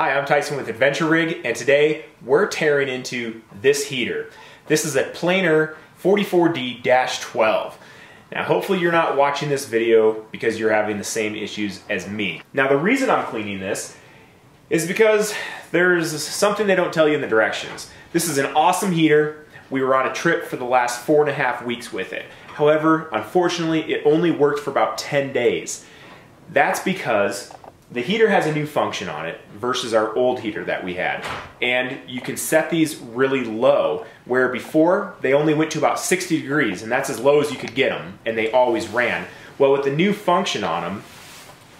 Hi, I'm Tyson with Adventure Rig, and today we're tearing into this heater. This is a Planar 44D-12. Now hopefully you're not watching this video because you're having the same issues as me. Now the reason I'm cleaning this is because there's something they don't tell you in the directions. This is an awesome heater. We were on a trip for the last four and a half weeks with it. However, unfortunately, it only worked for about 10 days. That's because the heater has a new function on it versus our old heater that we had. And you can set these really low, where before they only went to about 60 degrees, and that's as low as you could get them, and they always ran. Well, with the new function on them,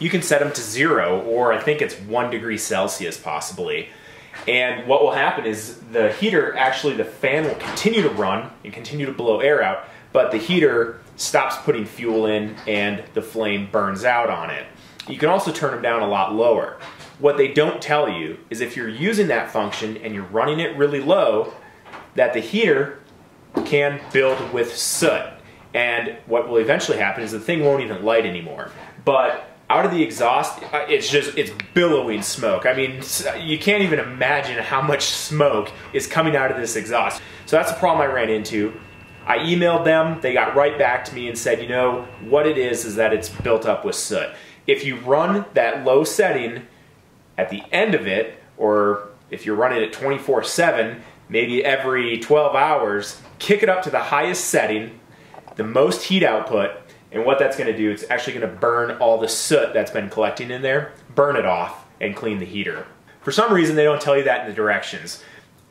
you can set them to zero, or I think it's one degree Celsius possibly. And what will happen is the heater, actually the fan will continue to run and continue to blow air out, but the heater stops putting fuel in and the flame burns out on it. You can also turn them down a lot lower. What they don't tell you is if you're using that function and you're running it really low, that the heater can build with soot. And what will eventually happen is the thing won't even light anymore. But out of the exhaust, uh, it's just, it's billowing smoke. I mean, you can't even imagine how much smoke is coming out of this exhaust. So that's a problem I ran into. I emailed them, they got right back to me and said, you know, what it is is that it's built up with soot if you run that low setting at the end of it, or if you're running it 24 7, maybe every 12 hours, kick it up to the highest setting, the most heat output, and what that's going to do, it's actually going to burn all the soot that's been collecting in there, burn it off, and clean the heater. For some reason, they don't tell you that in the directions.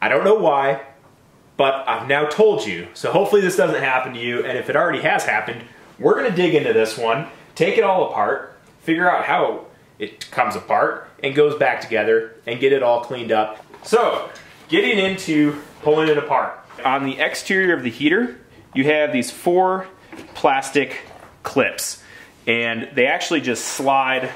I don't know why, but I've now told you. So hopefully this doesn't happen to you, and if it already has happened, we're going to dig into this one, take it all apart, figure out how it comes apart and goes back together and get it all cleaned up. So, getting into pulling it apart. On the exterior of the heater, you have these four plastic clips and they actually just slide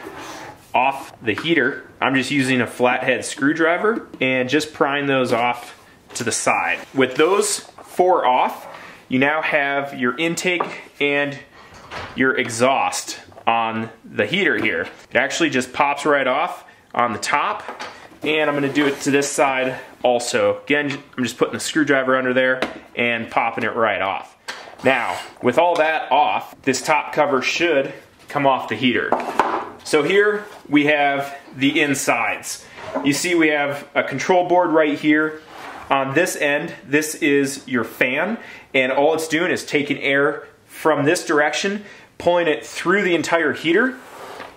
off the heater. I'm just using a flathead screwdriver and just prying those off to the side. With those four off, you now have your intake and your exhaust on the heater here. It actually just pops right off on the top and I'm gonna do it to this side also. Again, I'm just putting the screwdriver under there and popping it right off. Now, with all that off, this top cover should come off the heater. So here we have the insides. You see we have a control board right here. On this end, this is your fan, and all it's doing is taking air from this direction pulling it through the entire heater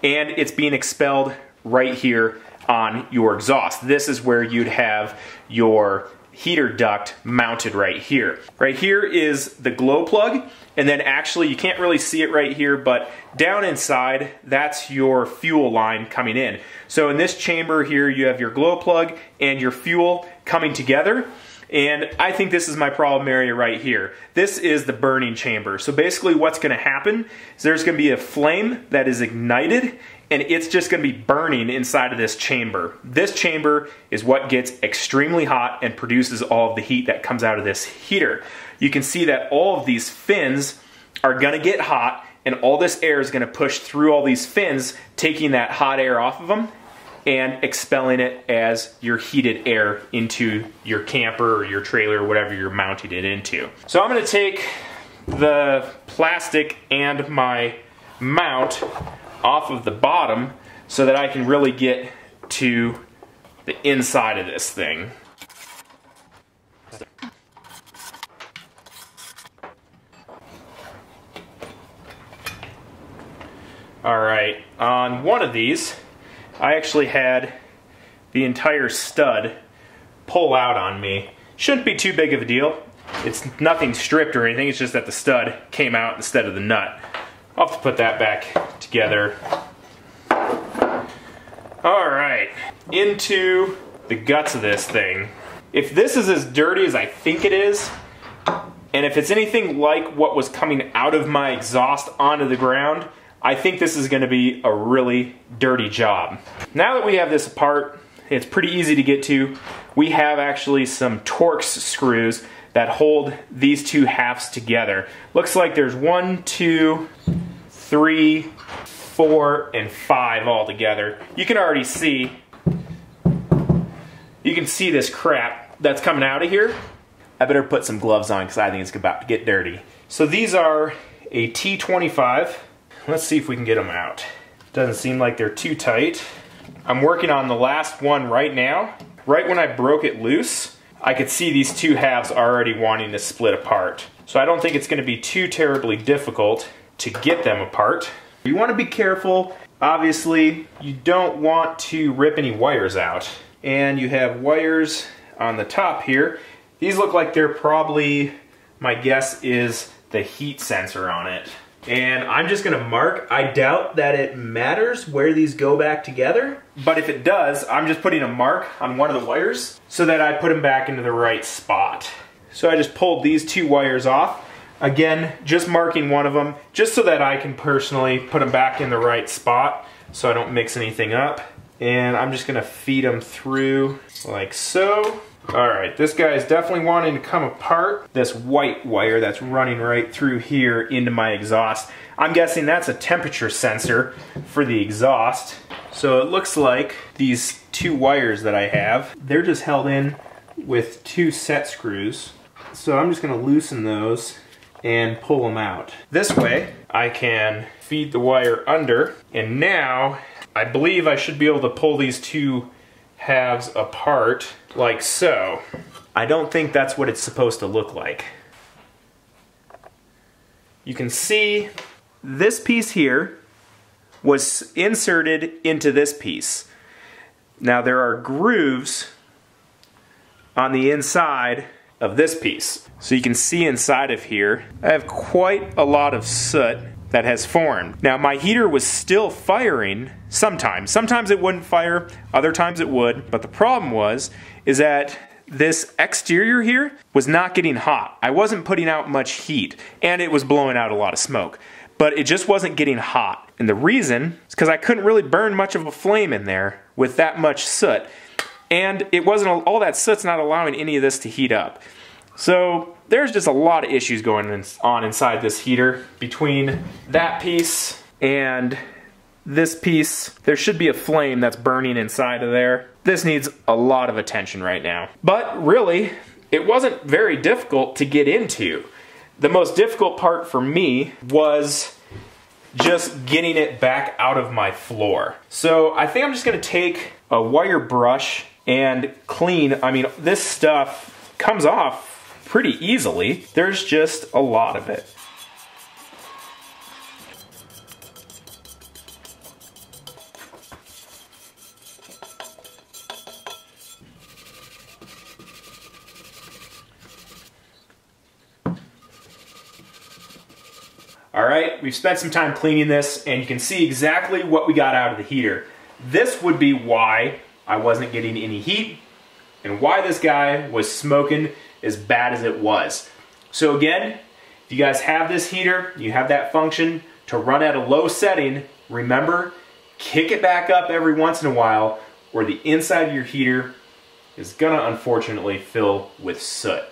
and it's being expelled right here on your exhaust. This is where you'd have your heater duct mounted right here. Right here is the glow plug and then actually you can't really see it right here but down inside that's your fuel line coming in. So in this chamber here you have your glow plug and your fuel coming together and I think this is my problem area right here. This is the burning chamber. So basically what's gonna happen is there's gonna be a flame that is ignited and it's just gonna be burning inside of this chamber. This chamber is what gets extremely hot and produces all of the heat that comes out of this heater. You can see that all of these fins are gonna get hot and all this air is gonna push through all these fins, taking that hot air off of them and expelling it as your heated air into your camper or your trailer or whatever you're mounting it into. So I'm gonna take the plastic and my mount off of the bottom so that I can really get to the inside of this thing. All right, on one of these, I actually had the entire stud pull out on me. Shouldn't be too big of a deal. It's nothing stripped or anything, it's just that the stud came out instead of the nut. I'll have to put that back together. Alright, into the guts of this thing. If this is as dirty as I think it is, and if it's anything like what was coming out of my exhaust onto the ground, I think this is gonna be a really dirty job. Now that we have this apart, it's pretty easy to get to. We have actually some Torx screws that hold these two halves together. Looks like there's one, two, three, four, and five all together. You can already see you can see this crap that's coming out of here. I better put some gloves on because I think it's about to get dirty. So these are a T25. Let's see if we can get them out. Doesn't seem like they're too tight. I'm working on the last one right now. Right when I broke it loose, I could see these two halves already wanting to split apart. So I don't think it's gonna be too terribly difficult to get them apart. You wanna be careful. Obviously, you don't want to rip any wires out. And you have wires on the top here. These look like they're probably, my guess is the heat sensor on it. And I'm just gonna mark, I doubt that it matters where these go back together, but if it does, I'm just putting a mark on one of the wires so that I put them back into the right spot. So I just pulled these two wires off. Again, just marking one of them, just so that I can personally put them back in the right spot so I don't mix anything up. And I'm just gonna feed them through like so. All right, this guy is definitely wanting to come apart. This white wire that's running right through here into my exhaust. I'm guessing that's a temperature sensor for the exhaust. So it looks like these two wires that I have, they're just held in with two set screws. So I'm just gonna loosen those and pull them out. This way, I can feed the wire under, and now I believe I should be able to pull these two halves apart like so. I don't think that's what it's supposed to look like. You can see this piece here was inserted into this piece. Now there are grooves on the inside of this piece. So you can see inside of here, I have quite a lot of soot that has formed. Now my heater was still firing sometimes. Sometimes it wouldn't fire, other times it would, but the problem was is that this exterior here was not getting hot. I wasn't putting out much heat and it was blowing out a lot of smoke, but it just wasn't getting hot. And the reason is because I couldn't really burn much of a flame in there with that much soot. And it wasn't, all that soot's not allowing any of this to heat up. So there's just a lot of issues going on inside this heater between that piece and this piece. There should be a flame that's burning inside of there. This needs a lot of attention right now. But really, it wasn't very difficult to get into. The most difficult part for me was just getting it back out of my floor. So I think I'm just gonna take a wire brush and clean. I mean, this stuff comes off pretty easily. There's just a lot of it. All right, we've spent some time cleaning this and you can see exactly what we got out of the heater. This would be why I wasn't getting any heat and why this guy was smoking as bad as it was. So again, if you guys have this heater, you have that function to run at a low setting, remember, kick it back up every once in a while or the inside of your heater is gonna unfortunately fill with soot.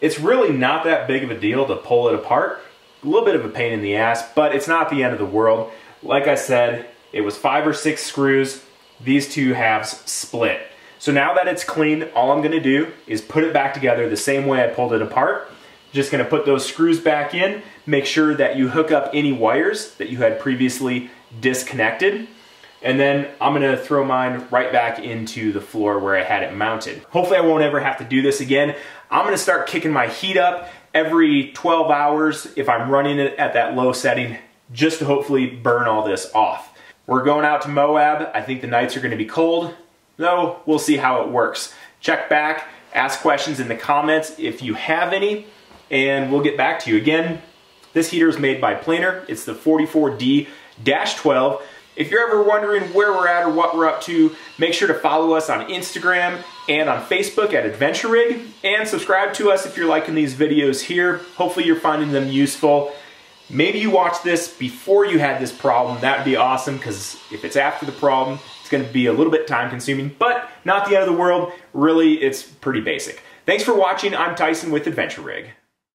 It's really not that big of a deal to pull it apart. A little bit of a pain in the ass, but it's not the end of the world. Like I said, it was five or six screws. These two halves split. So now that it's clean, all I'm gonna do is put it back together the same way I pulled it apart. Just gonna put those screws back in, make sure that you hook up any wires that you had previously disconnected, and then I'm gonna throw mine right back into the floor where I had it mounted. Hopefully I won't ever have to do this again. I'm gonna start kicking my heat up every 12 hours if I'm running it at that low setting, just to hopefully burn all this off. We're going out to Moab. I think the nights are gonna be cold. No, we'll see how it works. Check back, ask questions in the comments if you have any, and we'll get back to you. Again, this heater is made by Planar. It's the 44D-12. If you're ever wondering where we're at or what we're up to, make sure to follow us on Instagram and on Facebook at Adventure Rig, and subscribe to us if you're liking these videos here. Hopefully you're finding them useful. Maybe you watched this before you had this problem. That would be awesome, because if it's after the problem, it's gonna be a little bit time consuming, but not the end of the world. Really, it's pretty basic. Thanks for watching. I'm Tyson with Adventure Rig.